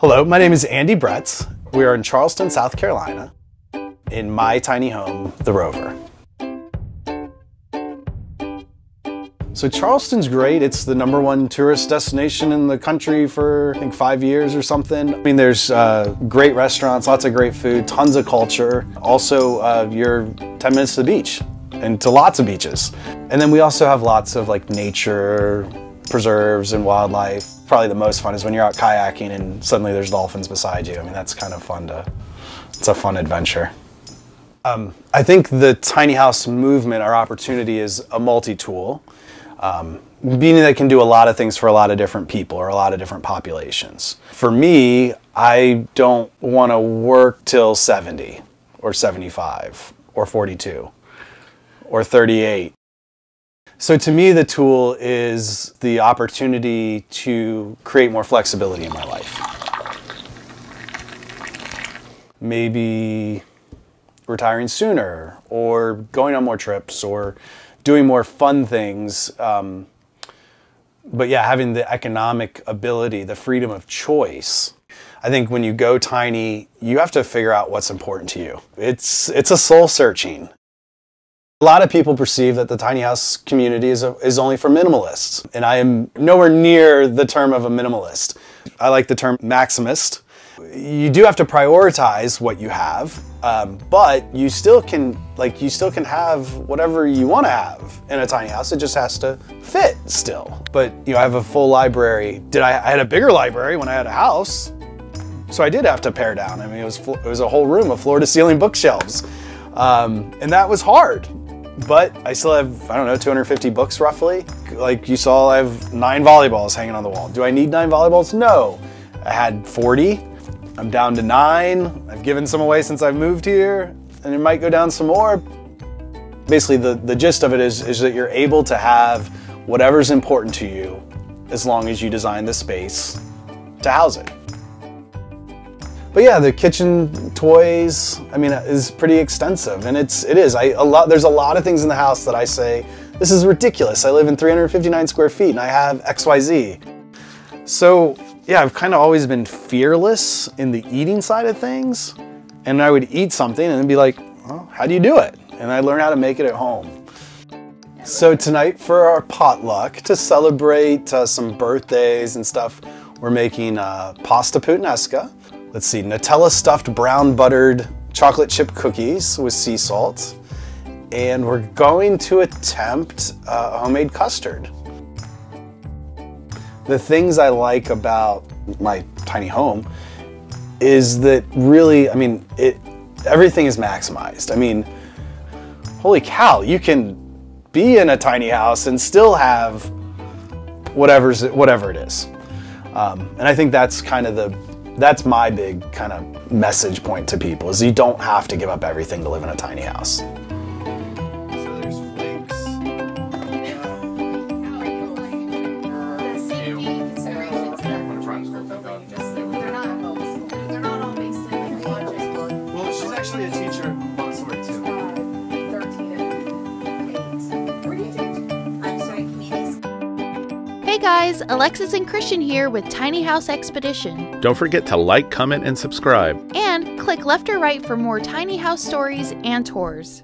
Hello, my name is Andy Bretz. We are in Charleston, South Carolina, in my tiny home, The Rover. So Charleston's great. It's the number one tourist destination in the country for, I think, five years or something. I mean, there's uh, great restaurants, lots of great food, tons of culture. Also, uh, you're 10 minutes to the beach and to lots of beaches. And then we also have lots of like nature preserves and wildlife. Probably the most fun is when you're out kayaking and suddenly there's dolphins beside you. I mean, that's kind of fun to, it's a fun adventure. Um, I think the tiny house movement, our opportunity is a multi-tool, um, meaning that can do a lot of things for a lot of different people or a lot of different populations. For me, I don't want to work till 70 or 75 or 42 or 38. So to me, the tool is the opportunity to create more flexibility in my life. Maybe retiring sooner or going on more trips or doing more fun things. Um, but yeah, having the economic ability, the freedom of choice. I think when you go tiny, you have to figure out what's important to you. It's, it's a soul searching. A lot of people perceive that the tiny house community is, a, is only for minimalists, and I am nowhere near the term of a minimalist. I like the term maximist. You do have to prioritize what you have, um, but you still can like you still can have whatever you want to have in a tiny house. It just has to fit still. But you know, I have a full library. Did I, I had a bigger library when I had a house, so I did have to pare down. I mean, it was it was a whole room of floor to ceiling bookshelves, um, and that was hard but I still have, I don't know, 250 books roughly. Like you saw, I have nine volleyballs hanging on the wall. Do I need nine volleyballs? No. I had 40. I'm down to nine. I've given some away since I've moved here, and it might go down some more. Basically, the, the gist of it is, is that you're able to have whatever's important to you as long as you design the space to house it. But yeah, the kitchen toys, I mean, is pretty extensive, and it's it is. I a lot. There's a lot of things in the house that I say this is ridiculous. I live in 359 square feet and I have X Y Z. So yeah, I've kind of always been fearless in the eating side of things, and I would eat something and be like, how do you do it? And I learned how to make it at home. So tonight for our potluck to celebrate uh, some birthdays and stuff, we're making uh, pasta puttanesca Let's see, Nutella stuffed brown buttered chocolate chip cookies with sea salt. And we're going to attempt uh, homemade custard. The things I like about my tiny home is that really, I mean, it everything is maximized. I mean, holy cow, you can be in a tiny house and still have whatever's whatever it is. Um, and I think that's kind of the that's my big kind of message point to people is you don't have to give up everything to live in a tiny house. Guys, Alexis and Christian here with Tiny House Expedition. Don't forget to like, comment, and subscribe. And click left or right for more tiny house stories and tours.